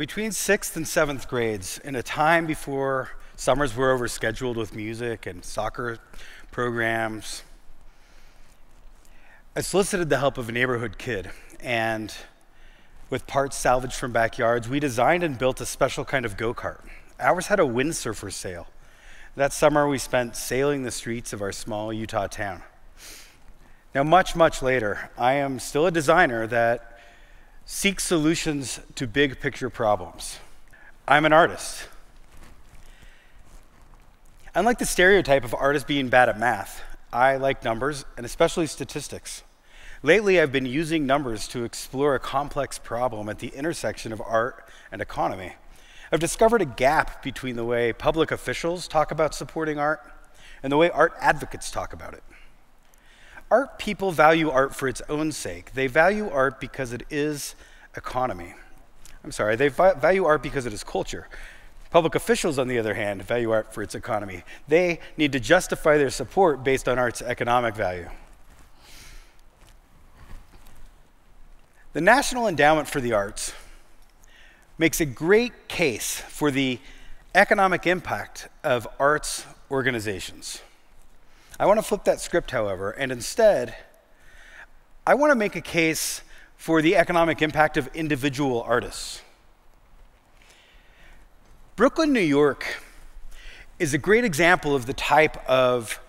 between sixth and seventh grades, in a time before summers were overscheduled with music and soccer programs, I solicited the help of a neighborhood kid, and with parts salvaged from backyards, we designed and built a special kind of go kart. Ours had a windsurfer sail. That summer, we spent sailing the streets of our small Utah town. Now, much, much later, I am still a designer that seeks solutions to big picture problems. I'm an artist. Unlike the stereotype of artists being bad at math, I like numbers and especially statistics. Lately, I've been using numbers to explore a complex problem at the intersection of art and economy. I've discovered a gap between the way public officials talk about supporting art and the way art advocates talk about it. Art people value art for its own sake. They value art because it is economy. I'm sorry, they value art because it is culture. Public officials, on the other hand, value art for its economy. They need to justify their support based on art's economic value. The National Endowment for the Arts makes a great case for the economic impact of arts organizations. I want to flip that script, however, and instead, I want to make a case for the economic impact of individual artists. Brooklyn, New York is a great example of the type of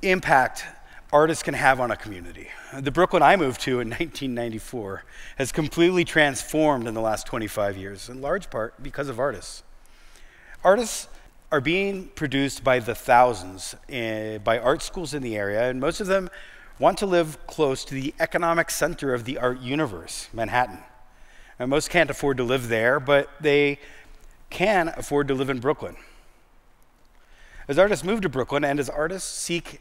impact artists can have on a community. The Brooklyn I moved to in 1994 has completely transformed in the last 25 years, in large part because of artists. Artists are being produced by the thousands in, eh, by art schools in the area, and most of them want to live close to the economic center of the art universe, Manhattan. And most can't afford to live there, but they can afford to live in Brooklyn. As artists move to Brooklyn and as artists seek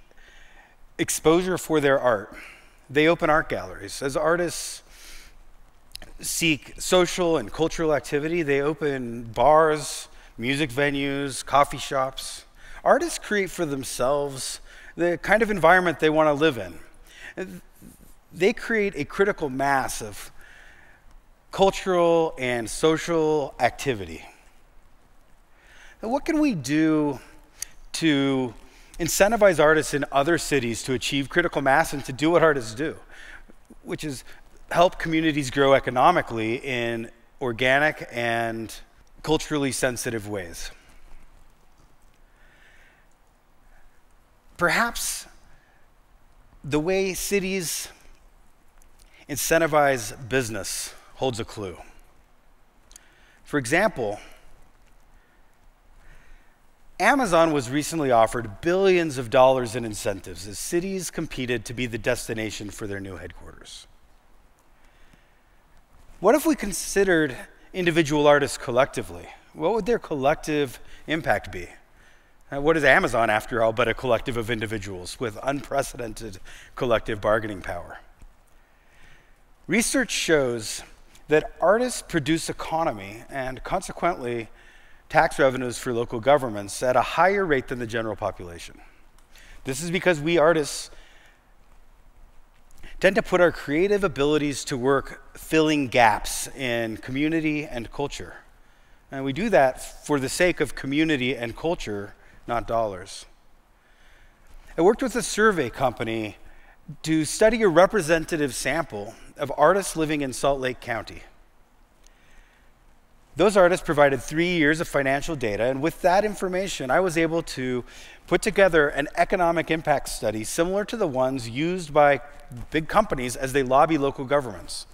exposure for their art. They open art galleries. As artists seek social and cultural activity, they open bars, music venues, coffee shops. Artists create for themselves the kind of environment they want to live in. They create a critical mass of cultural and social activity. Now, what can we do to incentivize artists in other cities to achieve critical mass and to do what artists do, which is help communities grow economically in organic and culturally sensitive ways. Perhaps the way cities incentivize business holds a clue. For example, Amazon was recently offered billions of dollars in incentives as cities competed to be the destination for their new headquarters. What if we considered individual artists collectively? What would their collective impact be? Uh, what is Amazon, after all, but a collective of individuals with unprecedented collective bargaining power? Research shows that artists produce economy and consequently tax revenues for local governments at a higher rate than the general population. This is because we artists tend to put our creative abilities to work filling gaps in community and culture. And we do that for the sake of community and culture, not dollars. I worked with a survey company to study a representative sample of artists living in Salt Lake County. Those artists provided three years of financial data, and with that information, I was able to put together an economic impact study similar to the ones used by big companies as they lobby local governments.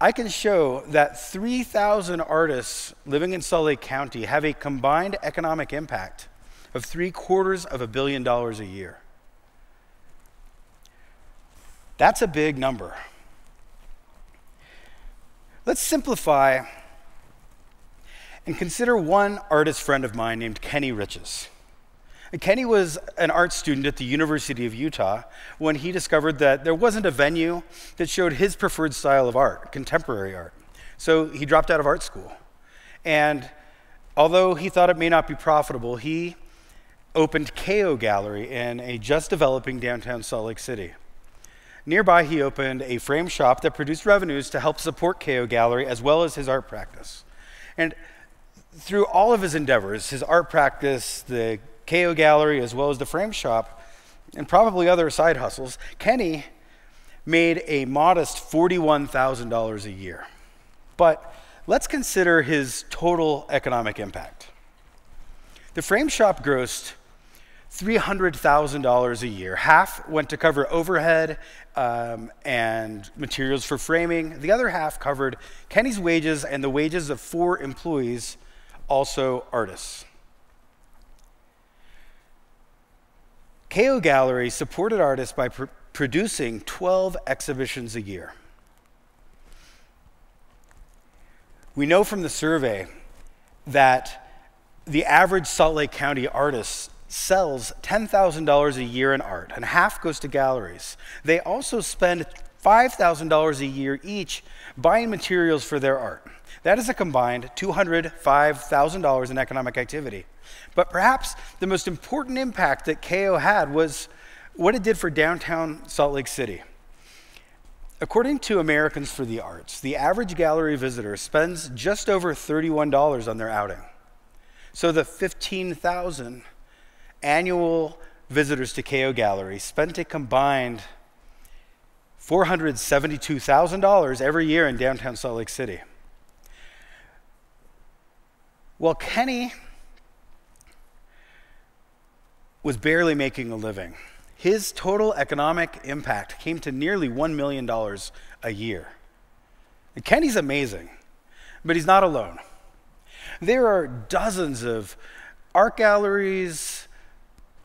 I can show that 3,000 artists living in Salt Lake County have a combined economic impact of three quarters of a billion dollars a year. That's a big number. Let's simplify and consider one artist friend of mine named Kenny Riches. Kenny was an art student at the University of Utah when he discovered that there wasn't a venue that showed his preferred style of art, contemporary art. So he dropped out of art school. And although he thought it may not be profitable, he opened Kayo Gallery in a just developing downtown Salt Lake City. Nearby, he opened a frame shop that produced revenues to help support Kayo Gallery as well as his art practice. And through all of his endeavors, his art practice, the Kayo Gallery, as well as the frame shop, and probably other side hustles, Kenny made a modest $41,000 a year. But let's consider his total economic impact. The frame shop grossed $300,000 a year. Half went to cover overhead um, and materials for framing. The other half covered Kenny's wages and the wages of four employees, also artists. Kayo Gallery supported artists by pr- producing 12 exhibitions a year. We know from the survey that the average Salt Lake County artist sells $10,000 a year in art, and half goes to galleries. They also spend $5,000 a year each buying materials for their art. That is a combined $205,000 in economic activity. But perhaps the most important impact that Kayo had was what it did for downtown Salt Lake City. According to Americans for the Arts, the average gallery visitor spends just over $31 on their outing. So the 15,000 annual visitors to Kayo Gallery spent a combined $472,000 every year in downtown Salt Lake City. Well, Kenny was barely making a living. His total economic impact came to nearly $1 million a year. And Kenny's amazing, but he's not alone. There are dozens of art galleries,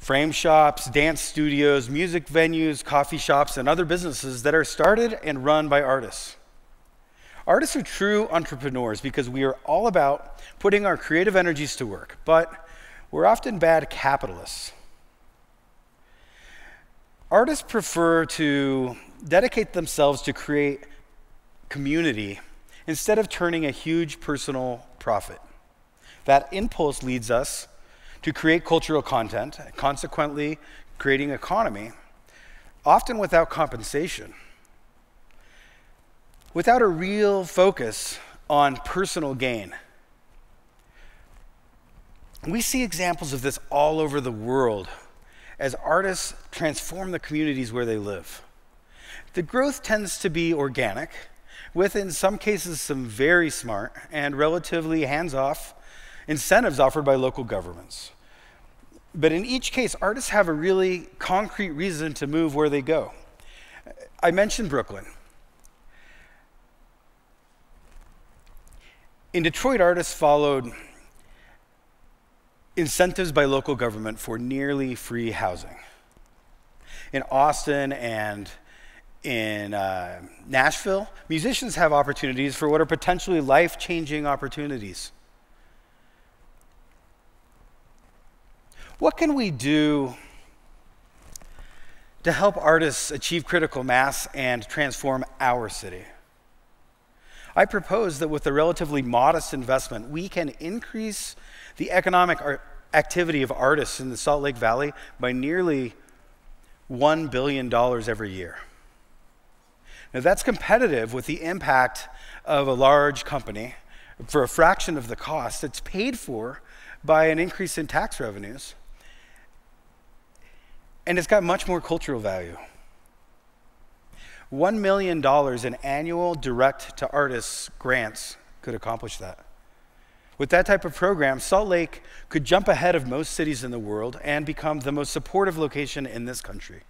frame shops, dance studios, music venues, coffee shops, and other businesses that are started and run by artists. Artists are true entrepreneurs because we are all about putting our creative energies to work, but we're often bad capitalists. Artists prefer to dedicate themselves to create community instead of turning a huge personal profit. That impulse leads us to create cultural content, consequently, creating economy, often without compensation, without a real focus on personal gain. We see examples of this all over the world as artists transform the communities where they live. The growth tends to be organic, with in some cases some very smart and relatively hands off incentives offered by local governments. But in each case, artists have a really concrete reason to move where they go. I mentioned Brooklyn. In Detroit, artists followed incentives by local government for nearly free housing. In Austin and in uh, Nashville, musicians have opportunities for what are potentially life changing opportunities. What can we do to help artists achieve critical mass and transform our city? I propose that with a relatively modest investment, we can increase the economic activity of artists in the Salt Lake Valley by nearly $1 billion every year. Now, that's competitive with the impact of a large company for a fraction of the cost. It's paid for by an increase in tax revenues and it's got much more cultural value. $1 million in annual direct to artists grants could accomplish that. With that type of program, Salt Lake could jump ahead of most cities in the world and become the most supportive location in this country.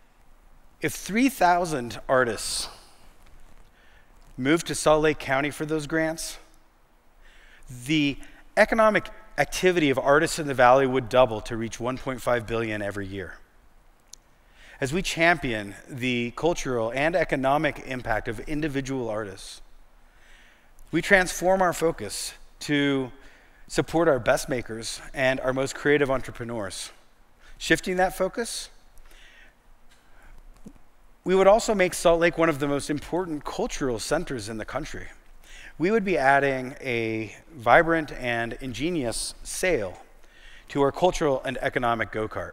If 3,000 artists moved to Salt Lake County for those grants, the economic activity of artists in the valley would double to reach 1.5 billion every year as we champion the cultural and economic impact of individual artists. We transform our focus to support our best makers and our most creative entrepreneurs. Shifting that focus, we would also make Salt Lake one of the most important cultural centers in the country. We would be adding a vibrant and ingenious sail to our cultural and economic go kart.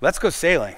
Let's go sailing.